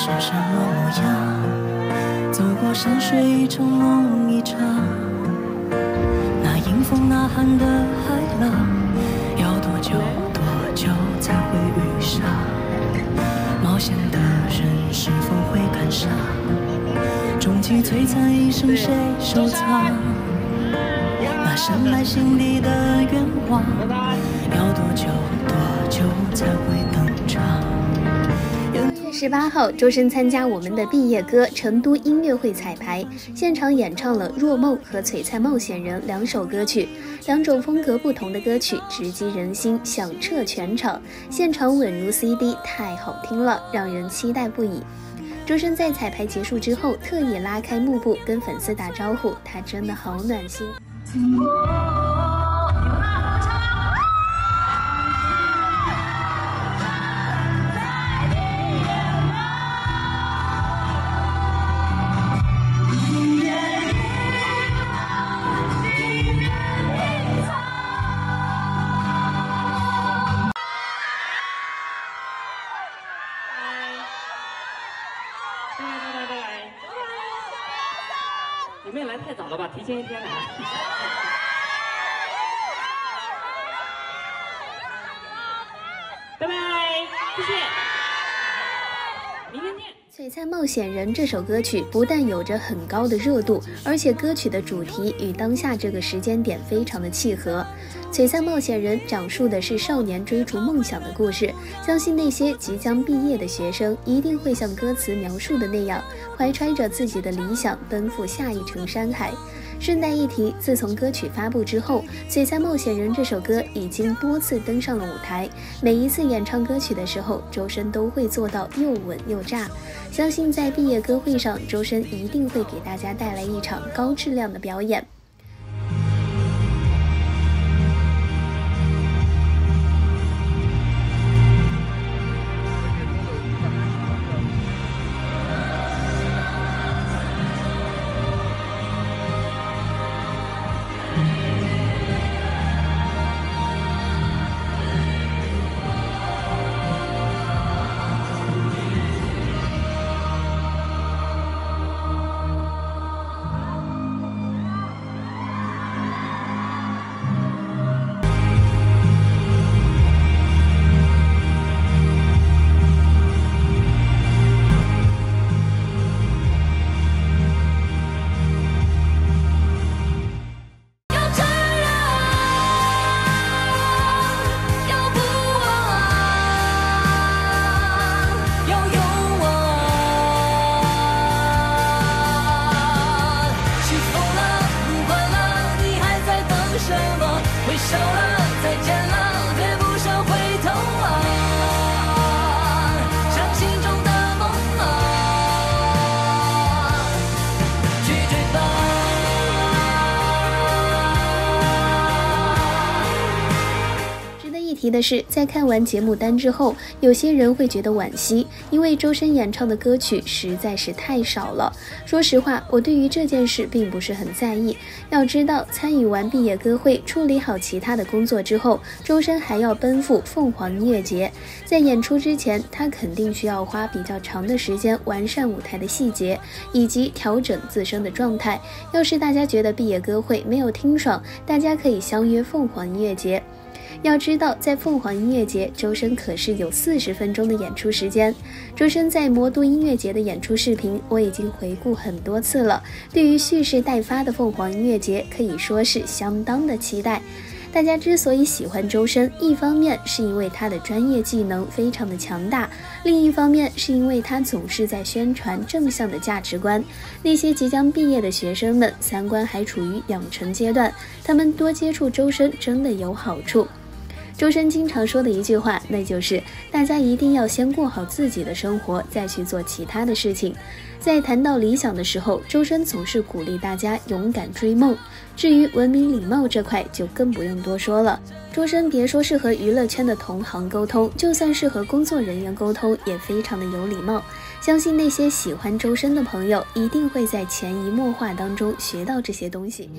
是什么模样？走过山水一程梦一场，那迎风呐喊的海浪，要多久多久才会遇上？冒险的人是否会感伤？终极璀璨一生谁收藏？那深埋心底的愿望，要多久多久才会登场？十八号，周深参加我们的毕业歌成都音乐会彩排，现场演唱了《若梦》和《璀璨冒险人》两首歌曲，两种风格不同的歌曲直击人心，响彻全场，现场稳如 CD，太好听了，让人期待不已。周深在彩排结束之后，特意拉开幕布跟粉丝打招呼，他真的好暖心。你们也来太早了吧？提前一天来。拜拜，谢谢。《璀璨冒险人》这首歌曲不但有着很高的热度，而且歌曲的主题与当下这个时间点非常的契合。《璀璨冒险人》讲述的是少年追逐梦想的故事，相信那些即将毕业的学生一定会像歌词描述的那样，怀揣着自己的理想，奔赴下一程山海。顺带一提，自从歌曲发布之后，《璀璨冒险人》这首歌已经多次登上了舞台。每一次演唱歌曲的时候，周深都会做到又稳又炸。相信在毕业歌会上，周深一定会给大家带来一场高质量的表演。挥手了再见了。提的是，在看完节目单之后，有些人会觉得惋惜，因为周深演唱的歌曲实在是太少了。说实话，我对于这件事并不是很在意。要知道，参与完毕业歌会，处理好其他的工作之后，周深还要奔赴凤凰音乐节，在演出之前，他肯定需要花比较长的时间完善舞台的细节，以及调整自身的状态。要是大家觉得毕业歌会没有听爽，大家可以相约凤凰音乐节。要知道，在凤凰音乐节，周深可是有四十分钟的演出时间。周深在魔都音乐节的演出视频，我已经回顾很多次了。对于蓄势待发的凤凰音乐节，可以说是相当的期待。大家之所以喜欢周深，一方面是因为他的专业技能非常的强大，另一方面是因为他总是在宣传正向的价值观。那些即将毕业的学生们，三观还处于养成阶段，他们多接触周深真的有好处。周深经常说的一句话，那就是大家一定要先过好自己的生活，再去做其他的事情。在谈到理想的时候，周深总是鼓励大家勇敢追梦。至于文明礼貌这块，就更不用多说了。周深别说是和娱乐圈的同行沟通，就算是和工作人员沟通，也非常的有礼貌。相信那些喜欢周深的朋友，一定会在潜移默化当中学到这些东西。